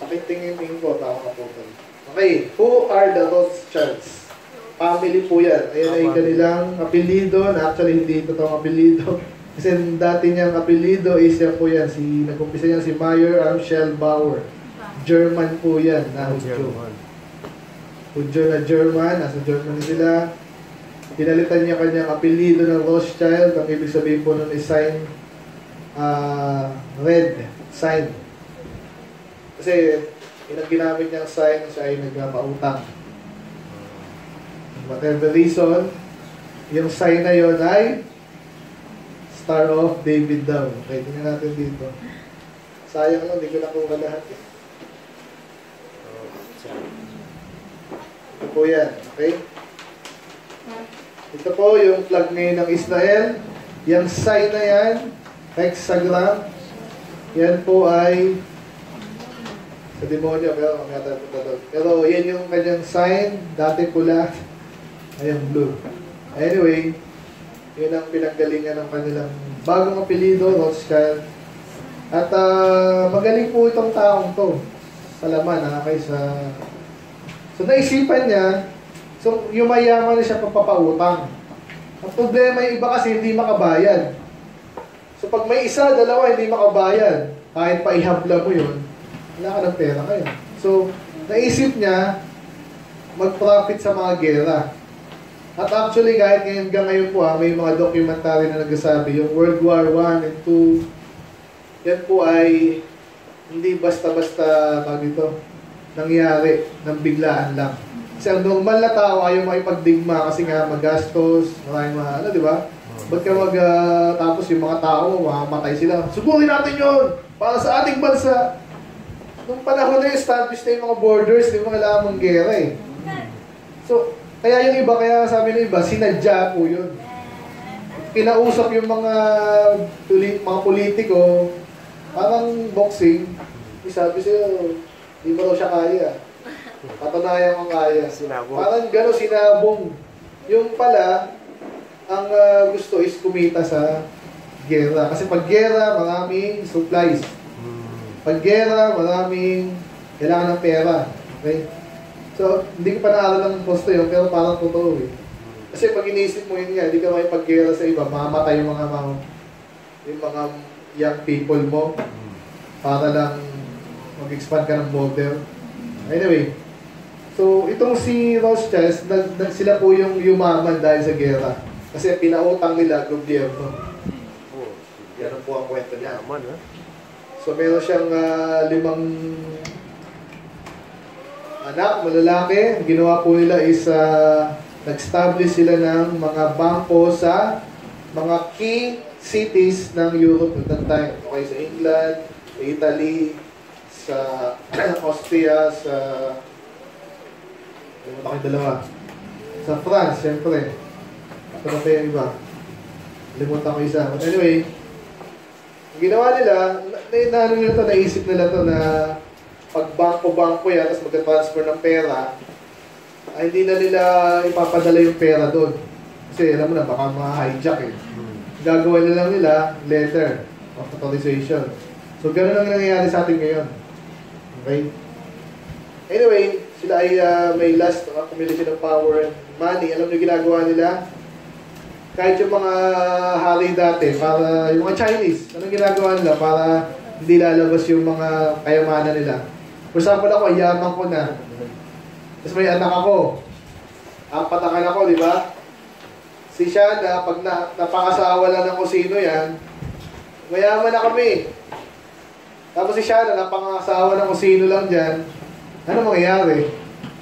Pakitingin ko, tama ka po. Okay, who are the Rothschilds? Family po yan. Ayan ay kanilang apelido, na actually hindi totoong apelido. Kasi dati niyang apelido is yan po yan. Si, nag-umpisa niya si Meyer Amschel Bauer. German po yan, na Hudyo. Hudyo na German, nasa Germany sila. Pinalitan niya kanyang apelido ng Rothschild. Ang ibig sabihin po nun is sign uh, red sign. Kasi yun ang ginamit niyang sign siya ay nagpautang. Whatever reason, yung sign na yun ay Star of David daw. Okay, tingnan natin dito. Sayang lang, hindi ko nakuha lahat eh. Ito po yan, okay? Ito po yung flag ngayon ng Israel. Yung sign na yan, hexagram, yan po ay sa demonyo, pero mamaya tayo punta. Pero yan yung kanyang sign, dati pula, ngayon blue. Anyway, yun ang pinanggalingan ng kanilang bagong apelido, Rothschild. At uh, magaling po itong taong to sa laman, ha, kaysa... So naisipan niya, so yumayaman na siya papapautang. Ang problema yung iba kasi hindi makabayad. So pag may isa, dalawa hindi makabayad, kahit pa ihabla mo yun, wala ka ng pera kayo. So, naisip niya, mag-profit sa mga gera. At actually, kahit ngayon, hanggang ngayon po, ha, may mga documentary na nagsasabi, yung World War I and II, yan po ay hindi basta-basta pag ito nangyari ng biglaan lang. Kasi ang normal na tao ayaw makipagdigma kasi nga magastos, maraming mga, ano, di ba? Ba't ka mag, uh, tapos yung mga tao, mamamatay sila. Subukin natin yun! Para sa ating bansa! Nung panahon na established na yung mga borders, hindi mo kailangan mong gera eh. So, kaya yung iba, kaya sabi ng iba, sinadya po yun. Kinausap yung mga, mga politiko, parang boxing, sabi sa'yo, di mo daw siya kaya. Patunayan kong kaya. Sinabong. Parang gano'n sinabong. Yung pala, ang uh, gusto is kumita sa gera. Kasi pag gera, maraming supplies. Pag gera, maraming kailangan ng pera. Okay? So, hindi ko pa naaral ng posto yun, pero parang totoo eh. Kasi pag inisip mo yun nga, hindi ka makipaggera sa iba, mamatay yung mga, mga yung mga young people mo para lang mag-expand ka ng border. Anyway, so itong si Rothschild, nag, nag, sila po yung yumaman dahil sa gera. Kasi pinautang nila gobyerno. Oh, Yan po ang kwento niya. yaman ha? So meron siyang ah, limang anak, malalaki. Ang ginawa po nila is uh, nag-establish sila ng mga bangko sa mga key cities ng Europe at that time. Okay, sa England, Italy, sa Austria, sa ano dalawa? Sa France, siyempre. Na pa yung iba. Limutan ko isa. But anyway, ginawa nila, na, na, na, ano nila to, naisip nila to na pag bangko-bangko yan, tapos magka-transfer ng pera, ay hindi na nila ipapadala yung pera doon. Kasi alam mo na, baka ma-hijack eh. Gagawa na lang nila, letter of authorization. So, ganun ang nangyayari sa atin ngayon. Okay? Anyway, sila ay ah, may last accumulation of power and money. Alam niyo ginagawa nila? Kahit yung mga hari dati, para yung mga Chinese, anong ginagawa nila para hindi lalabas yung mga kayamanan nila? For example ako, yaman ko na. Tapos may anak ako. Ang anak ko, di ba? Si Shana, pag na, napangasawa lang ng kusino yan, mayaman na kami. Tapos si Shana, napangasawa ng kusino lang dyan, ano mangyayari?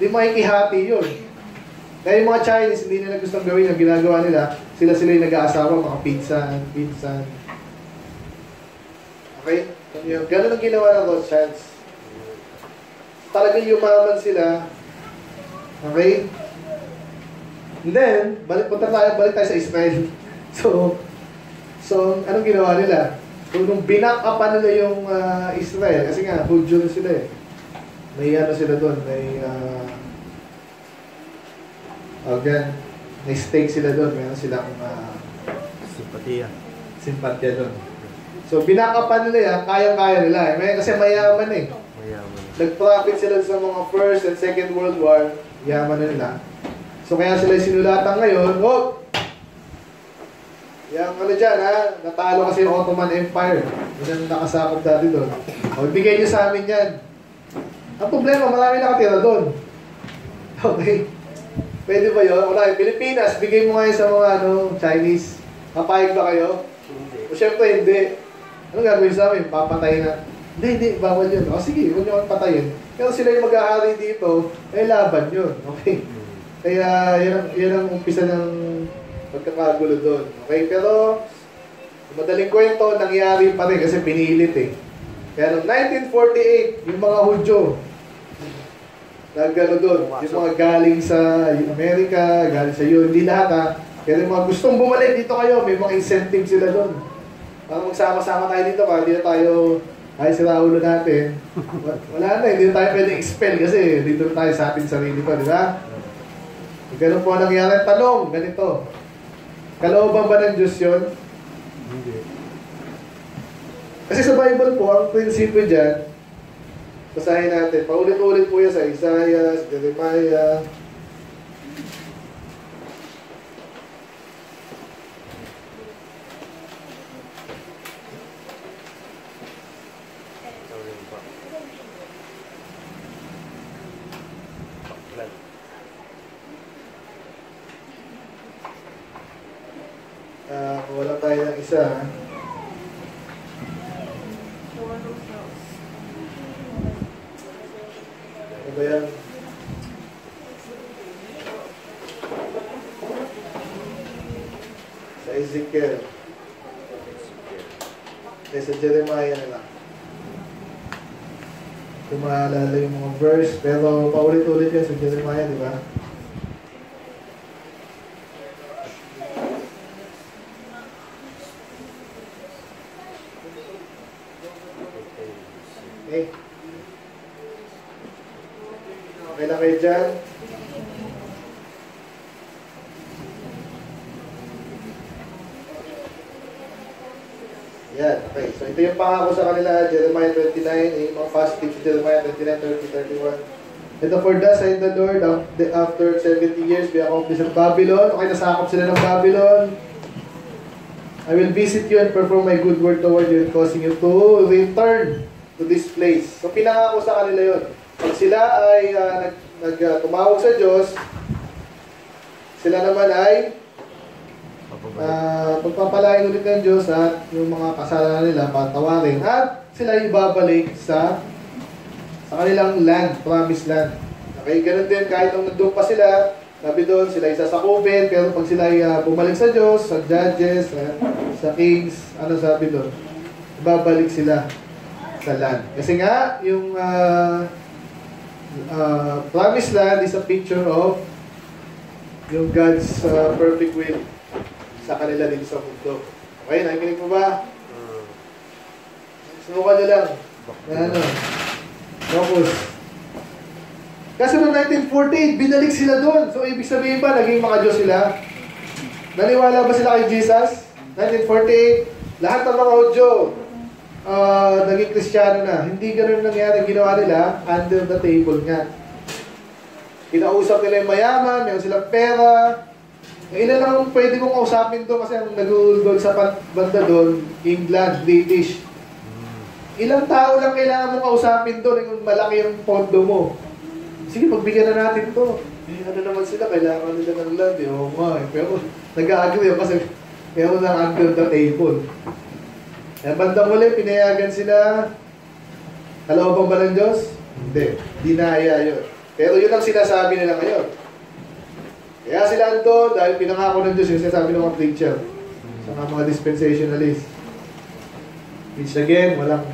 Di makikihati yun. Kaya yung mga Chinese, hindi nila gustong gawin ang ginagawa nila. Sila-sila yung nag-aasawa, mga pinsan, pinsan. Okay? Ganun ang ginawa ng Rothschilds. Talagang yumaman sila. Okay? And then, balik punta tayo, balik tayo sa Israel. So, so anong ginawa nila? So, nung binak upan nila yung ah, Israel, kasi nga, Hudyo sila eh. May ano sila doon, may uh, again, may stake sila doon, meron silang uh, Simpatiya. simpatya doon. So, binakapan nila yan, kaya-kaya nila eh. May, kasi mayaman eh. Mayaman. Nag-profit sila sa mga First and Second World War. Yaman na nila. So kaya sila sinulatan ngayon, oh! Yang ano dyan ha, natalo kasi yung Ottoman Empire. Yun ang nakasakop dati doon. O, bigay niyo sa amin yan. Ang problema, marami nakatira doon. Okay. Pwede ba yun? Wala, Pilipinas, bigay mo nga yun sa mga ano, Chinese. Papayag ba kayo? Hindi. O syempre, hindi. Ano gagawin sa amin? Papatayin na. Hindi, hindi, bawal yun. O sige, huwag akong patayin. Pero sila yung mag-ahari dito, eh laban yun. Okay? Hmm. Kaya yan ang, yan ang umpisa ng pagkakagulo doon. Okay? Pero, madaling kwento, nangyari pa rin kasi pinilit eh. Kaya noong 1948, yung mga Hudyo, nagano doon, yung mga galing sa Amerika, galing sa yun, hindi lahat ha. Pero yung mga gustong bumalik dito kayo, may mga incentive sila doon. Para magsama-sama tayo dito, para hindi na tayo ay sira ulo natin. Wa- Wala na, hindi na tayo pwede expel kasi dito na tayo sa ating sarili pa, di ba? Ganun po ang nangyari. Tanong, ganito. Kalooban ba ng Diyos yun? Hindi. Kasi sa Bible po, ang prinsipyo dyan, basahin natin. Paulit-ulit po yan sa Isaiah, sa Jeremiah. Ikaw rin ba? Baklan. Uh, wala tayo ng isa. ha? Ano ba yan? Sa Ezekiel. Eh, sa Jeremiah na lang. Kung maalala yung mga verse, pero paulit-ulit yan sa Jeremiah, di ba? Okay. Okay lang kayo dyan? Yan, okay. So ito yung pangako sa kanila, Jeremiah 29, eh, mga sa Jeremiah 29, 30, 31. Ito for thus said the Lord, af- the- after 70 years, be accomplished of Babylon. Okay, nasakop sila ng Babylon. I will visit you and perform my good word toward you and causing you to return to this place. So pinangako sa kanila yon. Pag sila ay ah, nag, nag tumawag sa Diyos, sila naman ay. Uh, pagpapalain ulit ng Diyos at yung mga kasalanan nila patawarin at sila ibabalik sa sa kanilang land, promised land. Okay, ganun din kahit nung nandun pa sila, sabi doon, sila isasakupin, pero pag sila ay ah, bumalik sa Diyos, sa judges, sa, sa kings, ano sabi doon? Ibabalik sila sa land. Kasi nga, yung ah, ah, promised land is a picture of yung God's ah, perfect will sa kanila din sa mundo. Okay, nakikinig mo ba? Hmm. Subukan nyo lang. Na ano? Focus. Kasi noong 1948, binalik sila doon. So, ibig sabihin ba, naging mga Diyos sila? Naniwala ba sila kay Jesus? 1948, lahat ng mga Hudyo, ah, naging Kristiyano na. Hindi ganun nangyari. Ginawa nila under the table nga. Kinausap nila yung mayaman, meron silang pera. Eh, ilan lang ang pwede mong kausapin doon kasi ang nag-rule doon sa banda doon, England, British. Ilang tao lang kailangan mong kausapin doon yung malaki yung pondo mo. Sige, pagbigyan na natin to. Eh, ano naman sila, kailangan nila ng land. Eh. Oo nga eh. Pero nag-agree kasi meron lang under the table. Eh, bandang muli, pinayagan sila. Kalooban ba ng Diyos? Hindi. Dinaya yun. Pero yun ang sinasabi nila ngayon. Kaya sila ando, dahil pinangako ng Diyos yung sinasabi ng mga preacher. Sa mga, mga dispensationalist. Which again, walang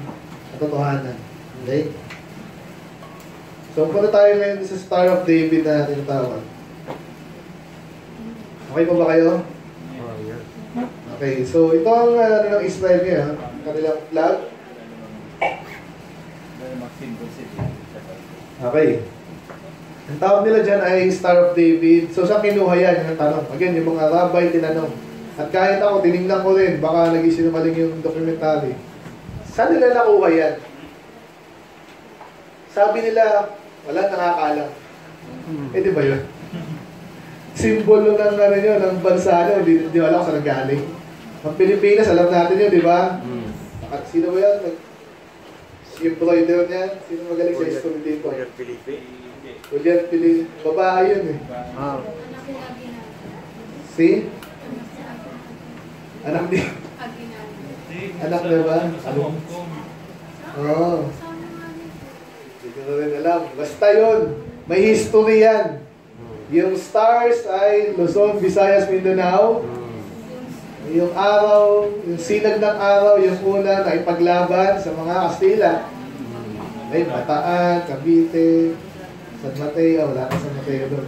katotohanan. Okay? So, punta tayo ngayon sa Star of David na tinatawag. Okay pa ba kayo? Okay, so ito ang ano ng Israel ngayon, kanilang flag. Okay. Ang tawag nila dyan ay Star of David. So, saan kinuha yan? Yung tanong. Again, yung mga rabbi tinanong. At kahit ako, tinignan ko rin, baka nag-isinungaling yung documentary. Saan nila nakuha yan? Sabi nila, wala nakakalam. Mm. Eh, di ba yun? Simbolo ng ano yun, ng bansa nyo, di, di alam kung saan galing. Ang Pilipinas, alam natin yun, di ba? Mm. At sino ba yan? Si embroider niyan? Sino magaling sa history dito? Julian Julian Pili, babae yun eh. Ah, Si? Anak ni... Anak niya ba? Ano? Oo. Hindi ko na rin alam. Basta yun. May history yan. Yung stars ay Luzon, Visayas, Mindanao. Yung araw, yung sinag ng araw, yung una na ipaglaban sa mga Kastila. Ay, Bataan, Cavite, San Mateo, wala ka San Mateo doon.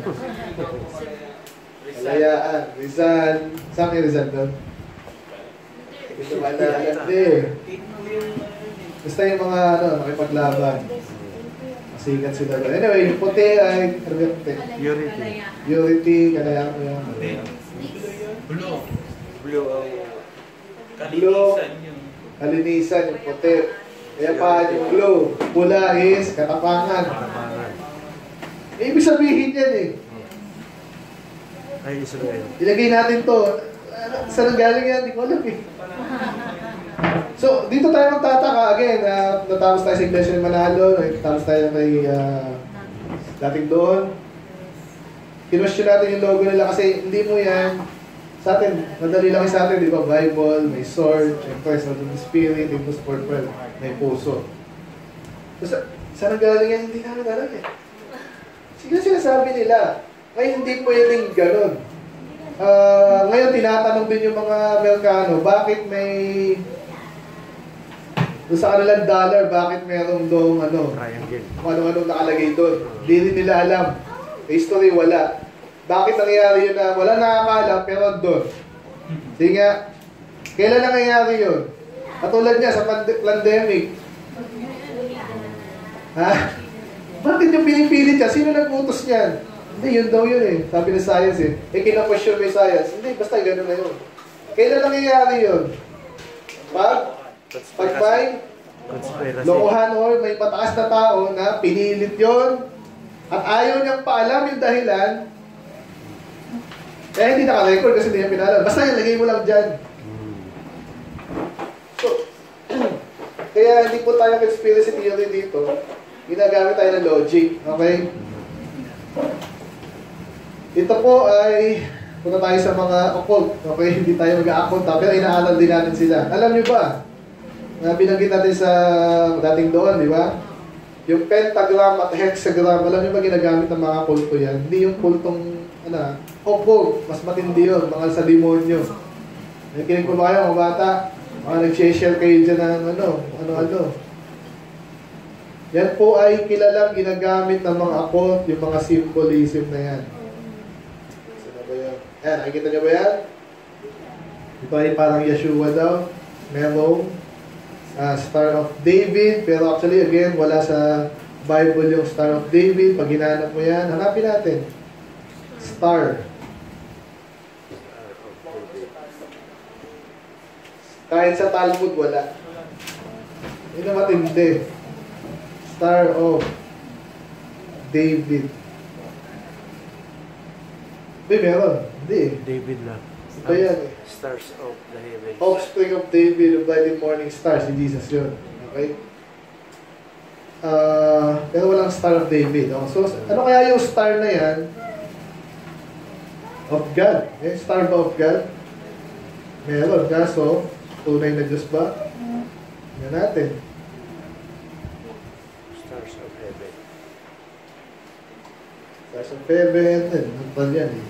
Kalayaan, Rizal. Saan kayo Rizal doon? Hindi ko maalala. Hindi. Basta yung mga ano, nakipaglaban. Masikat sila doon. Anyway, yung puti ay, ano ba yung puti? Purity. Purity, kalayaan ko yan. Blue. Blue ang Kalinisan yung Kalinisan, yung puti. Kaya pa yung blue. Pula is katapangan. katapangan. Ibig sabihin yan eh. Ay, Israel. Ilagay natin to. Ano, Saan ang galing yan? Hindi ko alam eh. So, dito tayo magtataka again. Uh, natapos tayo sa Iglesia ng Manalo. Natapos tayo kay uh, dating doon. Kinwestiyon natin yung logo nila kasi hindi mo yan sa atin, madali lang sa atin, di ba? Bible, may sword, syempre, of the spirit, yung purple, may puso. So, sa, saan ang galing yan? Hindi namin alam eh. Sige sinasabi nila, ngayon hindi pwedeng ganun. Ah, ngayon tinatanong din yung mga Amerikano, bakit may doon sa kanilang dollar, bakit merong doong ano, kung ano-ano nakalagay doon. Hindi rin nila alam. History, wala. Bakit nangyayari yun na wala nakakaalam pero doon? Sige nga, kailan nangyayari yun? Katulad niya sa pand- pandemic. Ha? Bakit yung pinipilit siya? Sino nag-utos niyan? Hindi, yun daw yun eh. Sabi ng science eh. Eh, kina-question may science. Hindi, basta gano'n na yun. Kailan nangyayari yun? Pag, pag may lokohan or may mataas na tao na pinilit yon at ayaw niyang paalam yung dahilan, eh hindi naka-record kasi hindi niya pinalam. Basta yan, lagay mo lang dyan. So, kaya hindi po tayo conspiracy theory dito. Ginagamit tayo ng logic. Okay? Ito po ay punta tayo sa mga occult. Okay? Hindi tayo mag-a-occult. Pero inaaral din natin sila. Alam niyo ba? Na binanggit natin sa dating doon, di ba? Yung pentagram at hexagram, alam niyo ba ginagamit ng mga kulto yan? Hindi yung kultong, ano, occult. Mas matindi yun. Mga sa demonyo. Nakikinig po ba kayo, mga bata? Mga nag-share kayo dyan ng ano, ano-ano. Yan po ay kilalang ginagamit ng mga occult, yung mga symbolism na yan. Sino ba yan? Ayan, nakikita niyo ba yan? Ito ay parang Yeshua daw. Merong ah, Star of David. Pero actually, again, wala sa Bible yung Star of David. Pag hinanap mo yan, hanapin natin. Star. Kahit sa Talmud, wala. Yun ang matindi. Star of David. Hindi, meron. Hindi eh. David lang. Ito yan eh. Stars of the heavens. Offspring of David, the bright morning star, si Jesus yun. Okay? Ah, pero walang Star of David. Oh. So, ano kaya yung star na yan? Of God. Eh, star ba of God? Meron. Kaso, tunay na Diyos ba? Yan natin. Stars of heaven. Stars of Heaven. Eh, nantal yan eh.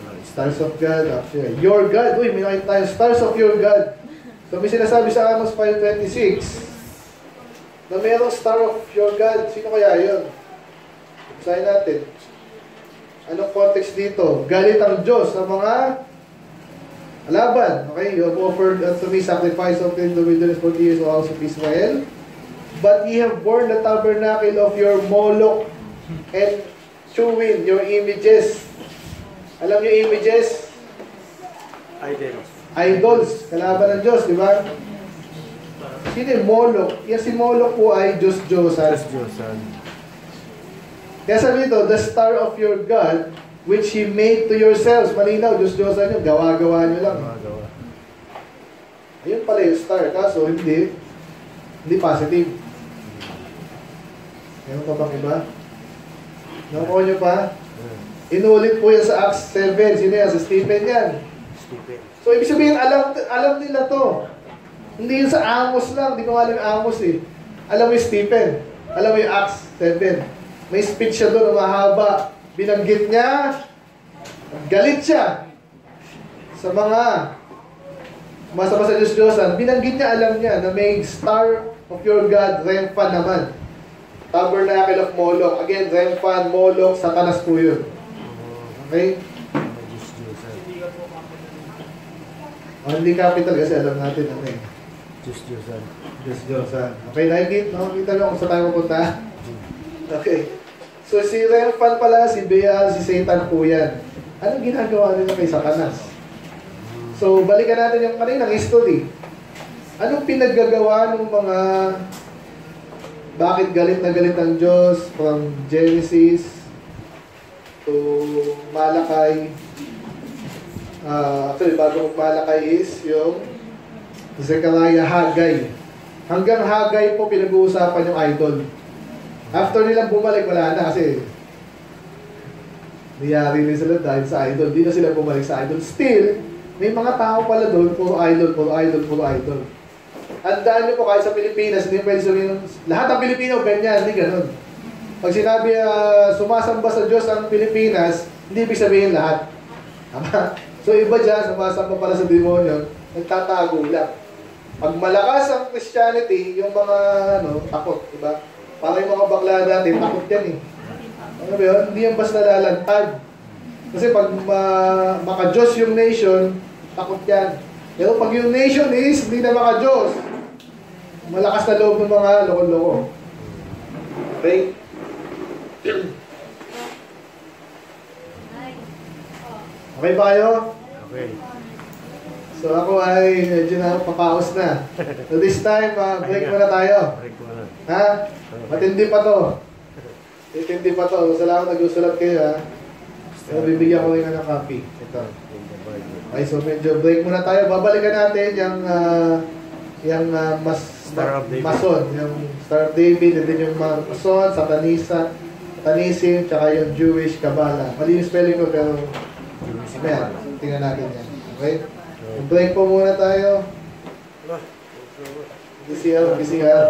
Wala Stars of God, actually. Your God. Uy, may nakita tayo. Stars of your God. So may sinasabi sa Amos 5.26 na mayroong star of your God. Sino kaya yun? Basahin natin. Anong context dito? Galit ang Diyos sa mga laban. Okay? You have offered unto me sacrifice of in the wilderness for years, O house of Israel. But ye have borne the tabernacle of your Moloch and chewing your images. Alam niyo images? Idol. Idols. Kalaban ng Diyos, di ba? Sino yung Moloch? Yan si Moloch po ay Diyos Diyosan. Diyos Diyosan. Kaya sabi dito, the star of your God, which He made to yourselves. Malinaw, Diyos Diyosan yun. Gawa-gawa nyo lang. Gumagawa. Ayun pala yung star. Kaso hindi. Hindi positive. Meron pa bang iba? Nakuha nyo pa? Inulit po yan sa Acts 7. Sino yan? Sa Stephen yan. Stupid. So, ibig sabihin, alam, alam nila to. Hindi yun sa Amos lang. Hindi ko alam yung Amos eh. Alam mo yung Stephen. Alam mo yung Acts 7. May speech siya doon na mahaba. Binanggit niya. Galit siya. Sa mga masama sa Diyos Diyosan. Binanggit niya, alam niya na may star of your God, Remphan naman. Tabernacle of Moloch. Again, Remphan, Moloch, Satanas po yun. Okay? Diyos Diyosan. O, hindi capital kasi alam natin ano eh. Diyos Diyosan. Diyos Diyosan. Okay, nakikita, nakikita nyo kung saan tayo pupunta? Okay. So si Remphan pala, si Baal, si Satan po yan. Anong ginagawa nila kay Satanas? So, balikan natin yung kaninang history. Anong pinaggagawa ng mga bakit galit na galit ang Diyos from Genesis to Malakay? Ah, actually, bago Malakay is yung Zechariah Hagay. Hanggang Hagay po pinag-uusapan yung idol. After nilang bumalik, wala na kasi niyari rin sila dahil sa idol. Di na sila bumalik sa idol. Still, may mga tao pala doon, puro idol, puro idol, puro idol. Handaan niyo po kahit sa Pilipinas, hindi pwede sabihin, lahat ng Pilipino ganyan, hindi ganun. Pag sinabi ah, sumasamba sa Diyos ang Pilipinas, hindi ibig sabihin lahat. Tama? So iba dyan, sumasamba pala sa demonyo, nagtatago lang. Pag malakas ang Christianity, yung mga ano, takot, diba? Para yung mga bakla dati, takot yan eh. Ano ba yun? Hindi yan basta lalantad. Kasi pag ma- maka-Diyos yung nation, takot yan. Pero pag yung nation is hindi na maka-Diyos, malakas na loob ng mga loko-loko. Okay? Okay ba kayo? Okay. So ako ay medyo na papaus na. So this time, uh, break muna tayo. Break mo na. Ha? Matindi pa to. Matindi pa to. Salamat nag-usulat kayo ha. So bibigyan ko rin ka ng copy. Ito. Okay, so medyo break muna tayo. Babalikan natin yung uh, yung uh, mas Star of David. Mason, yung Star of David, and then yung mga Mason, Satanisa, Satanism, tsaka yung Jewish Kabbalah. Mali yung spelling ko pero mamaya, tingnan natin yan. Okay? Break po muna tayo. Wala. BCL, BCL.